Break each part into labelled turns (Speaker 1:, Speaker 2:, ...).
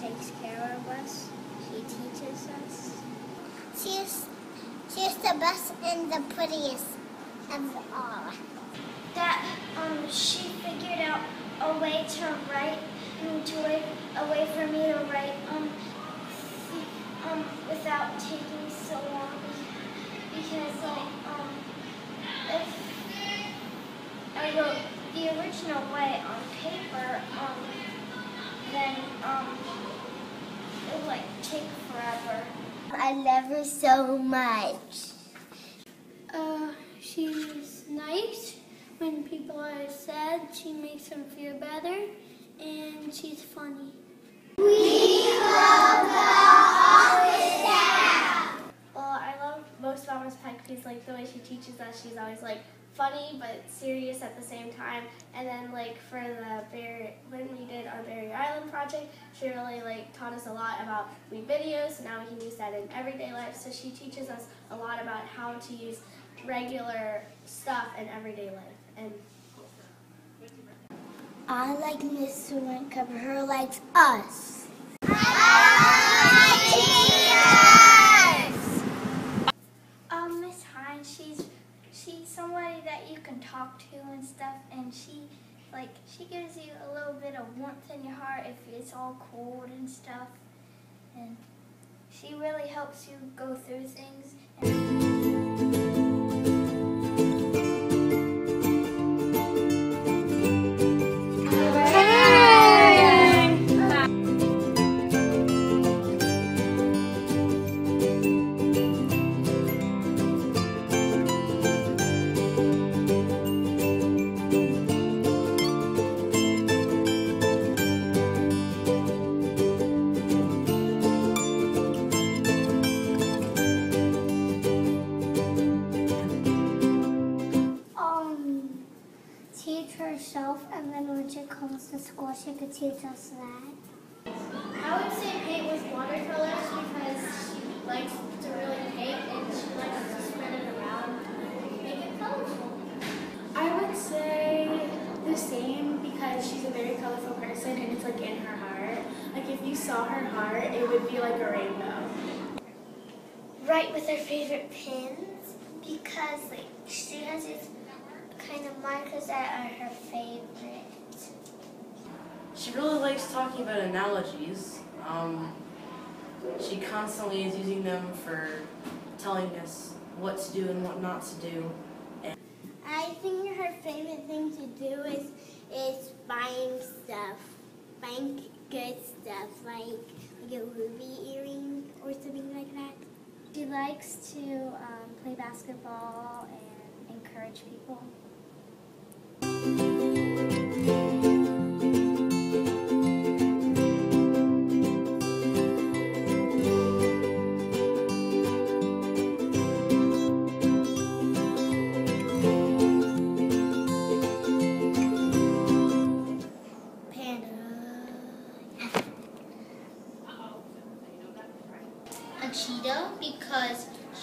Speaker 1: takes care of us. She teaches us.
Speaker 2: She's she's the best and the prettiest of all.
Speaker 1: That um, she figured out a way to write, um, to way, a way for me to write um, um, without taking so long. Because like um, if I wrote the original way on paper, um, then um, it would like take forever.
Speaker 2: I love her so much.
Speaker 1: Uh, she's nice. When people are sad, she makes them feel better, and she's funny. We love her.
Speaker 3: Well, I love most of Miss Peck because like the way she teaches us, she's always like funny but serious at the same time. And then like for the Barrier, when we did our Barrier Island project, she really like taught us a lot about WeVideos. So now we can use that in everyday life. So she teaches us a lot about how to use regular stuff in everyday life. And
Speaker 2: I like Miss Sewin because her likes us.
Speaker 1: Um, Miss Hines, she's she's somebody that you can talk to and stuff, and she like she gives you a little bit of warmth in your heart if it's all cold and stuff, and she really helps you go through things.
Speaker 2: Comes to school, she could teach us that.
Speaker 3: I would say paint with watercolors because she likes to really paint and she likes to spread it around and make it colorful.
Speaker 4: I would say the same because she's a very colorful person and it's like in her heart. Like if you saw her heart, it would be like a rainbow.
Speaker 2: Write with her favorite pens because like she has these kind of markers that are her favorite.
Speaker 5: She really likes talking about analogies. Um, she constantly is using them for telling us what to do and what not to do.
Speaker 2: And I think her favorite thing to do is is buying stuff, buying good stuff like like a ruby earring or something like that.
Speaker 1: She likes to um, play basketball and encourage people.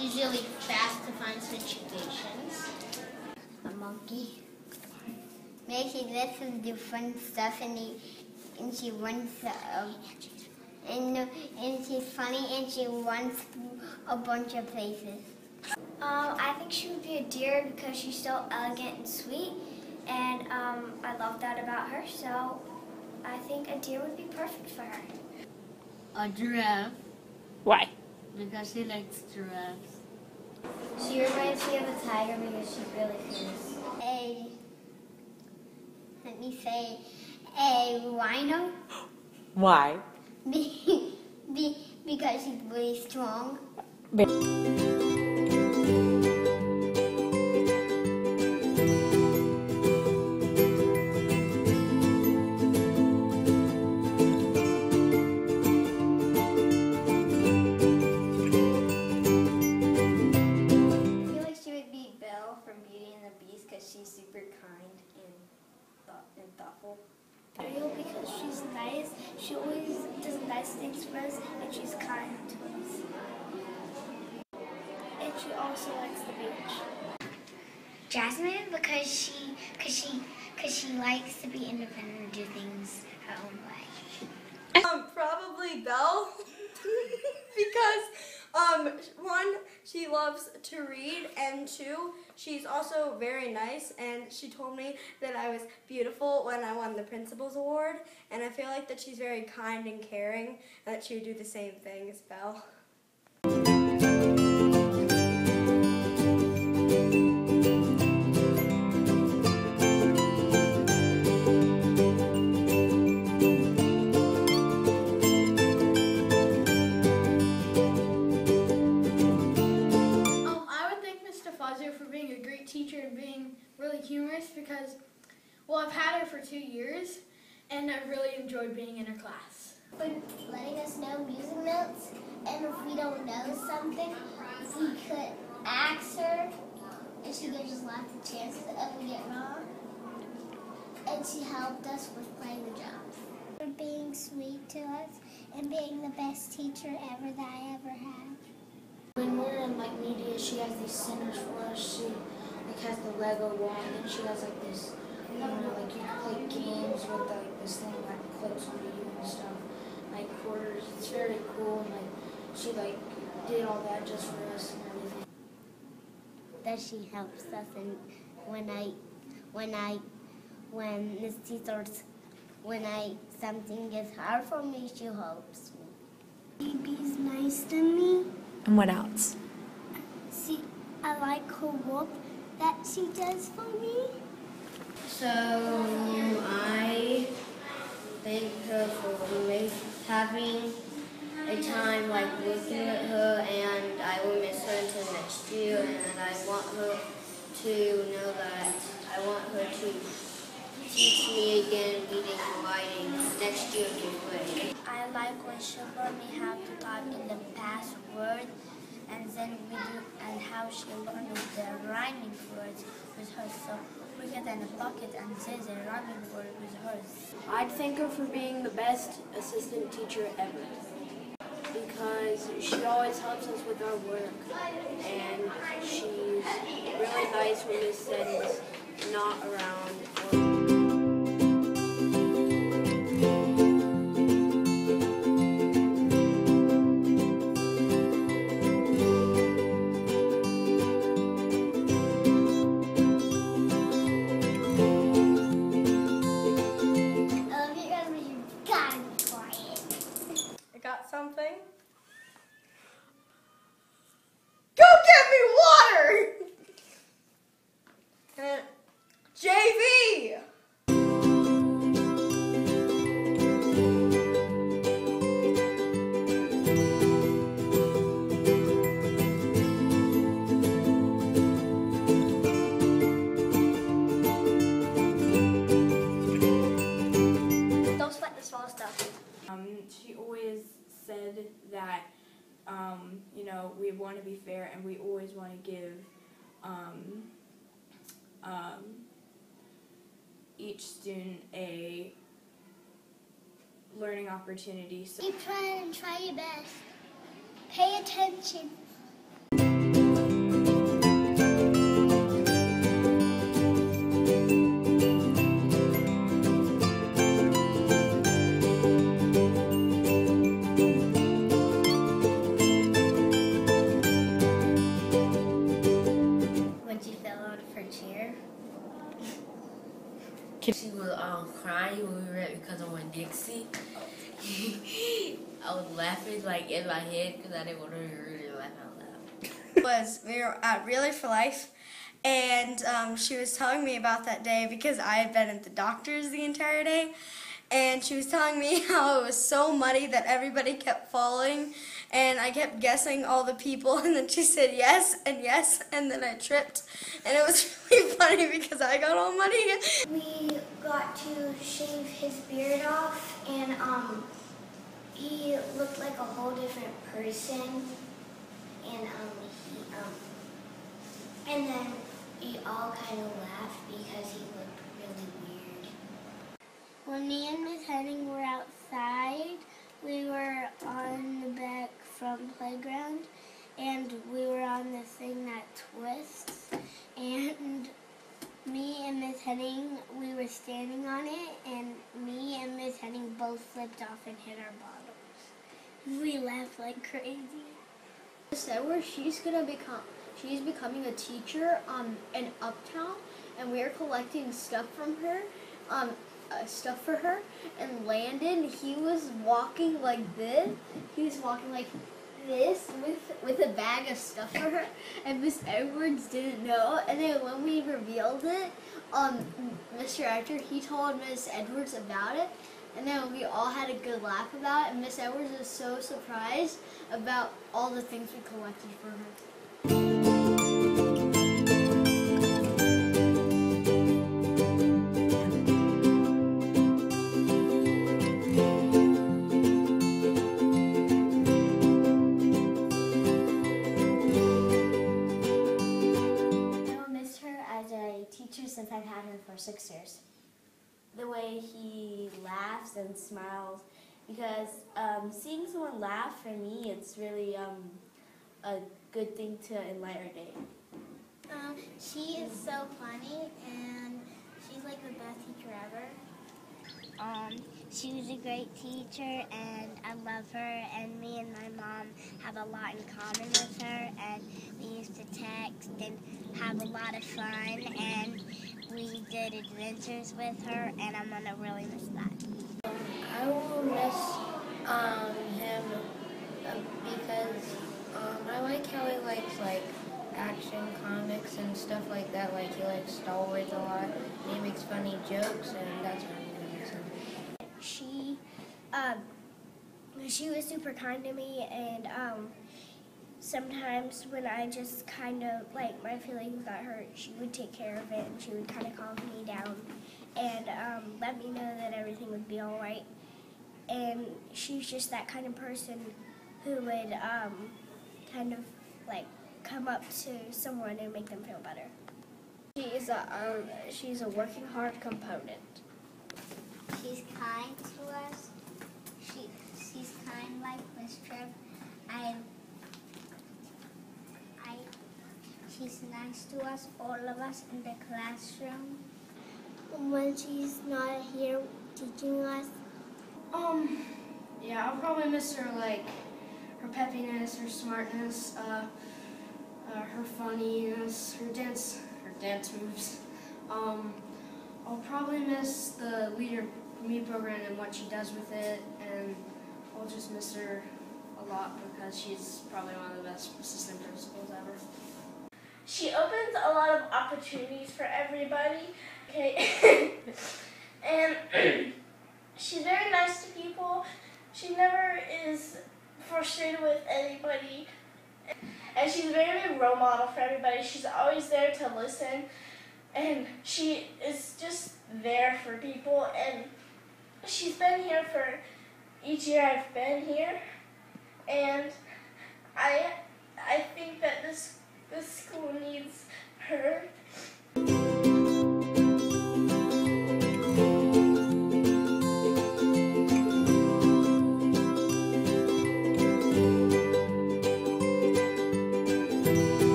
Speaker 2: Because she's really fast to find situations. A monkey. Maybe she does some different stuff and, he, and she runs uh, and, and she's funny and she runs a bunch of places.
Speaker 1: Um, I think she would be a deer because she's so elegant and sweet, and um, I love that about her. So I think a deer would be perfect for her.
Speaker 6: A giraffe
Speaker 7: Why?
Speaker 6: Because she likes giraffes.
Speaker 1: She reminds me of a tiger because she's really fierce.
Speaker 2: A, let me say, a rhino
Speaker 7: Why?
Speaker 2: be, be, because she's really strong.
Speaker 1: I likes
Speaker 2: to be independent and do things her own way.
Speaker 7: Um,
Speaker 8: probably Belle because um one she loves to read and two she's also very nice and she told me that I was beautiful when I won the principal's award and I feel like that she's very kind and caring and that she would do the same thing as Belle.
Speaker 9: Because, well, I've had her for two years and I've really enjoyed being in her class.
Speaker 2: For letting us know music notes, and if we don't know something, we could ask her, and she gives us lots of chances if we get wrong. And she helped us with playing the drums.
Speaker 10: For being sweet to us and being the best teacher ever that I ever had.
Speaker 11: When we're in like media, she has these centers for us. She like has the Lego wall, and then she has like this, you know, like you can play games with like this thing that clips onto you and stuff, like quarters. It's very cool, and like she like did all that just for us and everything.
Speaker 2: That she helps us, and when I, when I, when Miss starts, when I something is hard for me, she helps me.
Speaker 10: Baby's nice to me.
Speaker 7: And what else?
Speaker 10: See, I like her work that she does for me.
Speaker 4: So I thank her for having a time like looking at her, and I will miss her until next year. And I want her to know that I want her to teach me again reading and writing next year.
Speaker 2: I like when she learned me how to type in the past word and then we do and how she learned the rhyming words with her. So we get in a bucket and say the rhyming word with hers.
Speaker 12: I'd thank her for being the best assistant teacher ever because she always helps us with our work and she's really nice when Miss Said is not around. Know, we want to be fair and we always want to give um, um, each student a learning opportunity. So
Speaker 10: Keep trying and try your best. Pay attention.
Speaker 13: I was laughing like in my head because I didn't want to really laugh out loud.
Speaker 8: was we were at Relay for Life, and um, she was telling me about that day because I had been at the doctor's the entire day, and she was telling me how it was so muddy that everybody kept falling, and I kept guessing all the people, and then she said yes and yes, and then I tripped, and it was really funny because I got all muddy.
Speaker 10: We got to shave his beard off, and um, he looked like a whole different person. And um, he um, and then we all kind of laughed because he looked really weird.
Speaker 2: When me and Miss Henning were outside, we were on the back from playground, and we were on the thing that twists, and me and Miss Henning, we were standing on it, and me and Miss Henning both slipped off and hit our bottom.
Speaker 1: We laughed like crazy.
Speaker 14: Miss Edwards, she's gonna become she's becoming a teacher um in Uptown, and we're collecting stuff from her, um uh, stuff for her. And Landon, he was walking like this. He was walking like this with with a bag of stuff for her, and Miss Edwards didn't know. And then when we revealed it, um, Mr. Actor he told Miss Edwards about it, and then we all had a good laugh about it. And Miss Edwards was so surprised about all the things we collected for her.
Speaker 3: For six years. The way he laughs and smiles, because um, seeing someone laugh for me, it's really um, a good thing to enlighten our day.
Speaker 2: Um, she is so funny and she's like the best teacher ever. Um, she was a great teacher and I love her and me and my mom have a lot in common with her and we used to text and have a lot of fun and we did adventures with her and I'm gonna really miss that.
Speaker 15: I will miss um, him uh, because um, I like how he likes like action comics and stuff like that. Like he likes Star Wars a lot. And he makes funny jokes, and that's what I'm gonna miss him.
Speaker 1: She, um, she was super kind to me, and um, sometimes when I just kind of like my feelings got hurt, she would take care of it, and she would kind of calm me down, and um, let me know that everything would be all right. And she's just that kind of person who would um, kind of like come up to someone and make them feel better.
Speaker 3: She is a um, she's a working hard component.
Speaker 2: She's kind to us. She she's kind like Miss Tripp. I I she's nice to us, all of us in the classroom. When she's not here teaching us,
Speaker 4: Um, yeah, I'll probably miss her like her peppiness, her smartness, uh, uh, her funniness, her dance, her dance moves. Um, I'll probably miss the leader me program and what she does with it, and I'll just miss her a lot because she's probably one of the best assistant principals ever.
Speaker 3: She opens a lot of opportunities for everybody. Okay, and she's very nice to people. She never is frustrated with anybody. And she's a very role model for everybody. She's always there to listen. And she is just there for people. And she's been here for each year I've been here. And I I think that this this school needs her.